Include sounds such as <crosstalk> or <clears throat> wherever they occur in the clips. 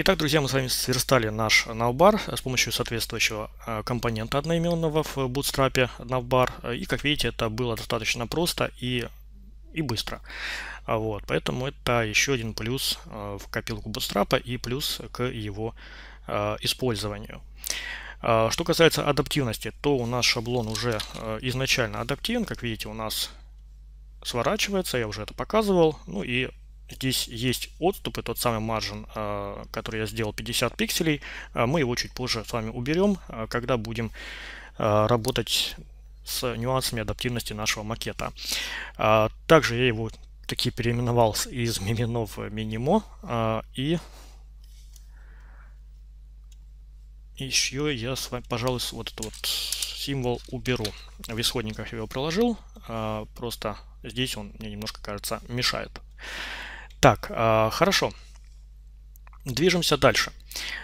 Итак, друзья, мы с вами сверстали наш навбар с помощью соответствующего э, компонента одноименного в Bootstrap навбар. И, как видите, это было достаточно просто и, и быстро. А вот, поэтому это еще один плюс э, в копилку Bootstrap и плюс к его э, использованию. А, что касается адаптивности, то у нас шаблон уже изначально адаптивен. Как видите, у нас сворачивается, я уже это показывал. Ну и здесь есть отступ, и тот самый маржин, а, который я сделал 50 пикселей. А, мы его чуть позже с вами уберем, а, когда будем работать с нюансами адаптивности нашего макета. Также я его таки переименовал из Mimino в Minimo. И еще я с вами, пожалуй, вот этот вот символ уберу. В исходниках я его проложил, просто здесь он мне немножко, кажется, мешает. Так, а, хорошо. Движемся дальше.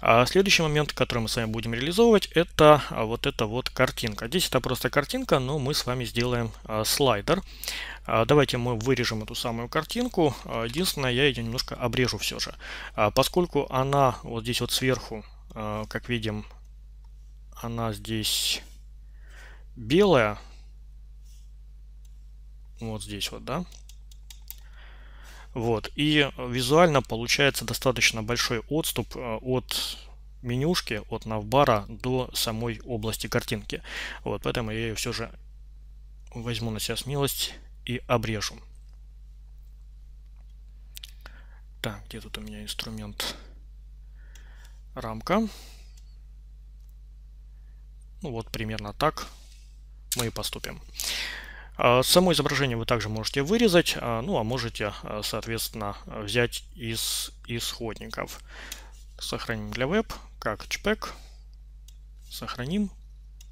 А, следующий момент, который мы с вами будем реализовывать, это а, вот эта вот картинка. Здесь это просто картинка, но мы с вами сделаем слайдер. Давайте мы вырежем эту самую картинку. Единственное, я ее немножко обрежу все же. Поскольку она вот здесь вот сверху, как видим, она здесь белая. Вот здесь вот, да. Вот. И визуально получается достаточно большой отступ э, от менюшки, от навбара до самой области картинки. Вот, поэтому я ее все же возьму на себя смелость и обрежу. Так, где тут у меня инструмент? Рамка. Ну вот примерно так мы и поступим. А, само изображение вы также можете вырезать, а, ну а можете, а, соответственно, взять из исходников. Сохраним для веб, как JPEG. Сохраним.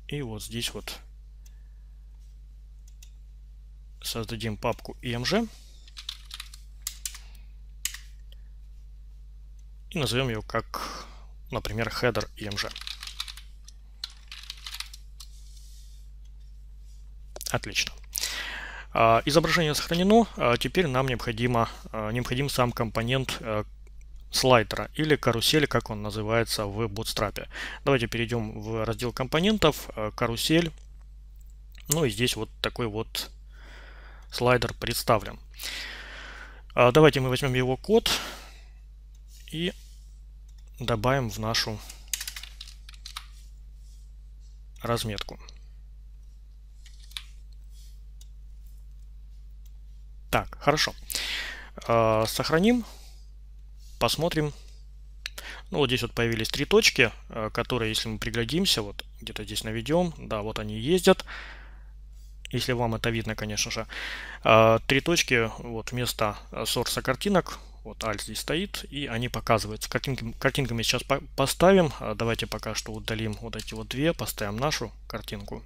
И вот здесь вот создадим папку img. И назовем ее как, например, header img. Отлично. А, изображение сохранено, а теперь нам необходимо, а, необходим сам компонент слайдера или карусели, как он называется в Bootstrap. Давайте перейдем в раздел компонентов, карусель. Ну и здесь вот такой вот слайдер представлен. Давайте мы возьмем его код и добавим в нашу разметку. Так, хорошо. Э, сохраним, посмотрим. Ну, вот здесь вот появились три точки, э, которые, если мы приглядимся, вот где-то здесь наведем, да, вот они ездят. Если вам это видно, конечно же. Э, три точки, вот вместо сорса картинок, вот Alt здесь стоит, и они показываются. Картинки, картинками сейчас по поставим. Давайте пока что удалим вот эти вот две, поставим нашу картинку.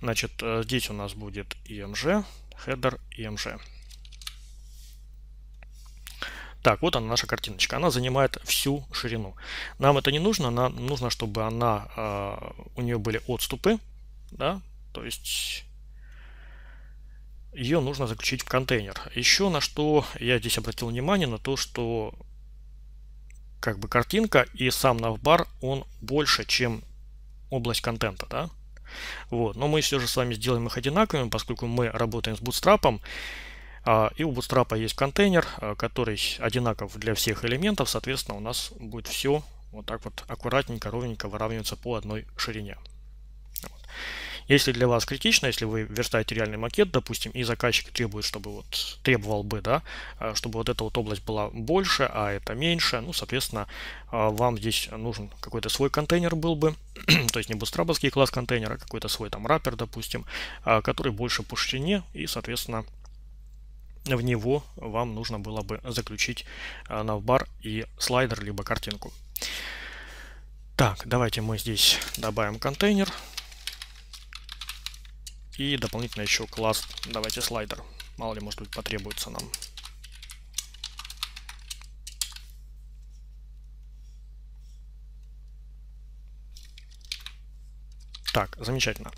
Значит, здесь у нас будет img, header img. Так, вот она наша картиночка. Она занимает всю ширину. Нам это не нужно. Нам нужно, чтобы она, э, у нее были отступы. Да? То есть ее нужно заключить в контейнер. Еще на что я здесь обратил внимание, на то, что как бы картинка и сам навбар, он больше, чем область контента. Да? Вот. Но мы все же с вами сделаем их одинаковыми, поскольку мы работаем с Bootstrap. А, и у Bootstrap есть контейнер, а, который одинаков для всех элементов. Соответственно, у нас будет все вот так вот аккуратненько, ровненько выравниваться по одной ширине. Если для вас критично, если вы верстаете реальный макет, допустим, и заказчик требует, чтобы вот требовал бы, да, а, чтобы вот эта вот область была больше, а это меньше, ну, соответственно, а, вам здесь нужен какой-то свой контейнер был бы, <clears throat> то есть не бустрабовский класс контейнера, а какой-то свой там раппер, допустим, который больше по ширине, и, соответственно, в него вам нужно было бы заключить навбар и слайдер, либо картинку. Так, давайте мы здесь добавим контейнер. И дополнительно еще класс, давайте слайдер. Мало ли, может быть, потребуется нам. Так, замечательно.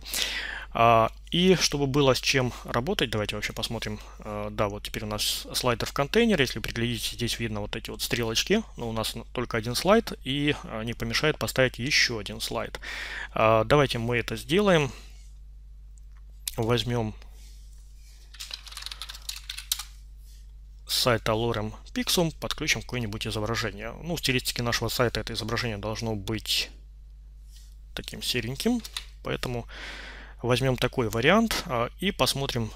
А, и чтобы было с чем работать, давайте вообще посмотрим. А, да, вот теперь у нас слайдер в контейнере. Если приглядите, здесь видно вот эти вот стрелочки. Но у нас только один слайд, и не помешает поставить еще один слайд. Давайте мы это сделаем. Возьмем сайта Lorem Pixum, подключим какое-нибудь изображение. Ну, в стилистике нашего сайта это изображение должно быть таким сереньким, поэтому возьмем такой вариант а, и посмотрим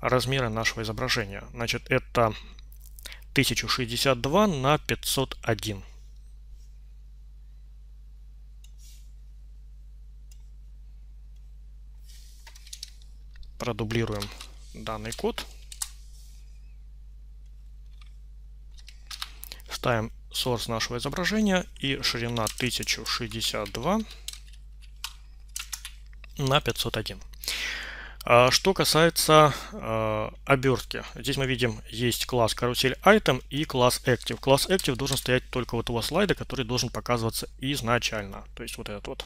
размеры нашего изображения. Значит, это 1062 на 501. Продублируем данный код. Ставим source нашего изображения и ширина 1062 на 501. А, что касается э, обертки, здесь мы видим, есть класс карусель item и класс active. Класс active должен стоять только вот у вас слайда, который должен показываться изначально. То есть вот этот вот.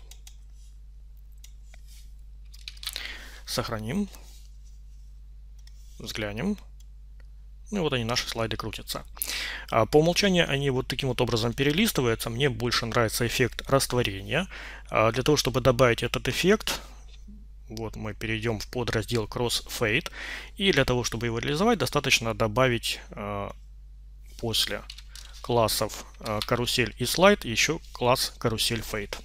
Сохраним. Взглянем. Ну вот они, наши слайды крутятся. А по умолчанию они вот таким вот образом перелистываются. Мне больше нравится эффект растворения. А для того, чтобы добавить этот эффект, вот мы перейдем в подраздел Crossfade. И для того, чтобы его реализовать, достаточно добавить э, после классов э, карусель и слайд еще класс карусель Fade.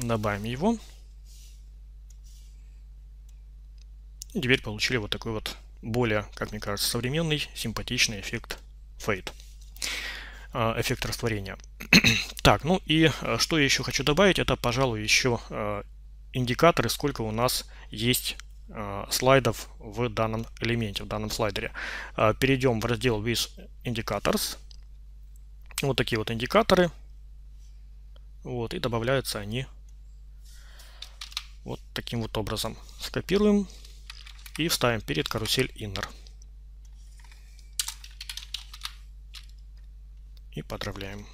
Добавим его. И теперь получили вот такой вот более, как мне кажется, современный, симпатичный эффект Fade. А, эффект растворения. <clears throat> так, ну и э, что я еще хочу добавить, это, пожалуй, еще э, индикаторы, сколько у нас есть э, слайдов в данном элементе, в данном слайдере. Перейдем в раздел With Indicators. Вот такие вот индикаторы. Вот, и добавляются они вот таким вот образом. Скопируем и вставим перед карусель inner. И подравляем.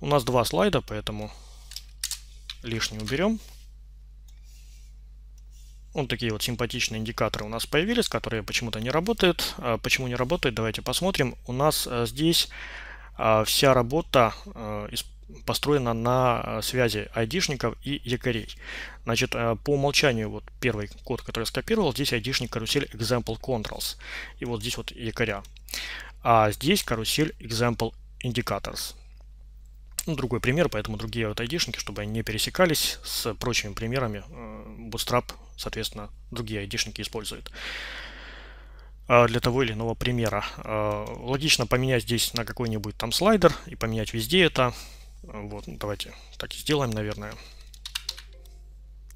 У нас два слайда, поэтому лишний уберем. Вот такие вот симпатичные индикаторы у нас появились, которые почему-то не работают. А почему не работают, давайте посмотрим. У нас э, здесь а, вся работа э, построена на э, связи айдишников и якорей. Значит, э, по умолчанию вот первый код, который я скопировал, здесь айдишник карусель example controls. И вот здесь вот якоря. А здесь карусель example indicators. Ну, другой пример, поэтому другие вот айдишники, чтобы они не пересекались с прочими примерами, э, Bootstrap, соответственно, другие айдишники используют для того или иного примера. Логично поменять здесь на какой-нибудь там слайдер и поменять везде это. Вот, ну, давайте так и сделаем, наверное.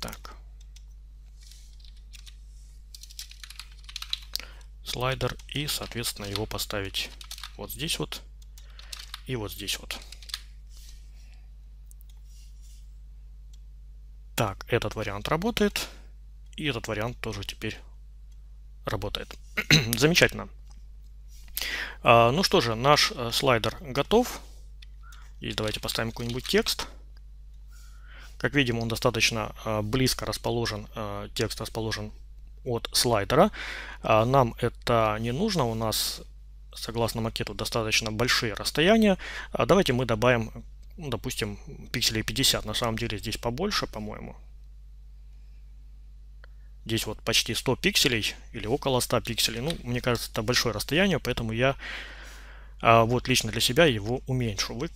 Так. Слайдер и, соответственно, его поставить вот здесь вот и вот здесь вот. Так, этот вариант работает. И этот вариант тоже теперь работает. <clears throat> Замечательно. А, ну что же, наш э, слайдер готов. И давайте поставим какой-нибудь текст. Как видим, он достаточно э, близко расположен, э, текст расположен от слайдера. А нам это не нужно, у нас, согласно макету, достаточно большие расстояния. А давайте мы добавим, ну, допустим, пикселей 50. На самом деле здесь побольше, по-моему. Здесь вот почти 100 пикселей или около 100 пикселей. Ну, мне кажется, это большое расстояние, поэтому я а, вот лично для себя его уменьшу. Вы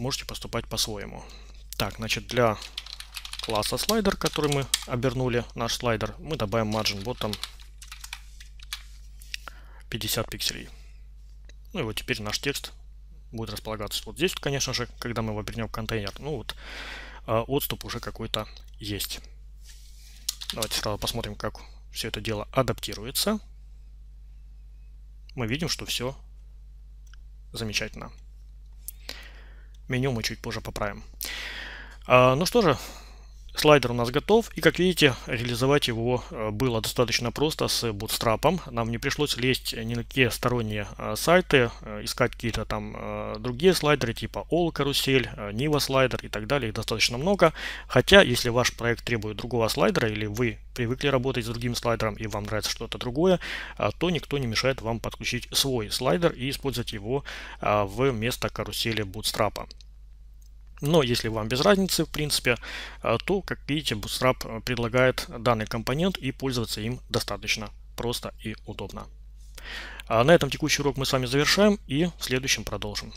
можете поступать по-своему. Так, значит, для класса слайдер, который мы обернули, наш слайдер, мы добавим margin bottom 50 пикселей. Ну и вот теперь наш текст будет располагаться вот здесь, конечно же, когда мы его вернем в контейнер. Ну вот, а, отступ уже какой-то есть. Давайте сразу посмотрим, как все это дело адаптируется. Мы видим, что все замечательно. Меню мы чуть позже поправим. А, ну что же, Слайдер у нас готов, и как видите, реализовать его э, было достаточно просто с Bootstrap. Нам не пришлось лезть ни на какие сторонние э, сайты, э, искать какие-то там другие слайдеры типа All карусель, Niva слайдер и так далее, их достаточно много. Хотя, если ваш проект требует другого слайдера, или вы привыкли работать с другим слайдером и вам нравится что-то другое, то никто не мешает вам подключить свой слайдер и использовать его вместо карусели Bootstrap. Но если вам без разницы, в принципе, э, то, как видите, Bootstrap э, предлагает данный компонент и пользоваться им достаточно просто и удобно. А на этом текущий урок мы с вами завершаем и в следующем продолжим.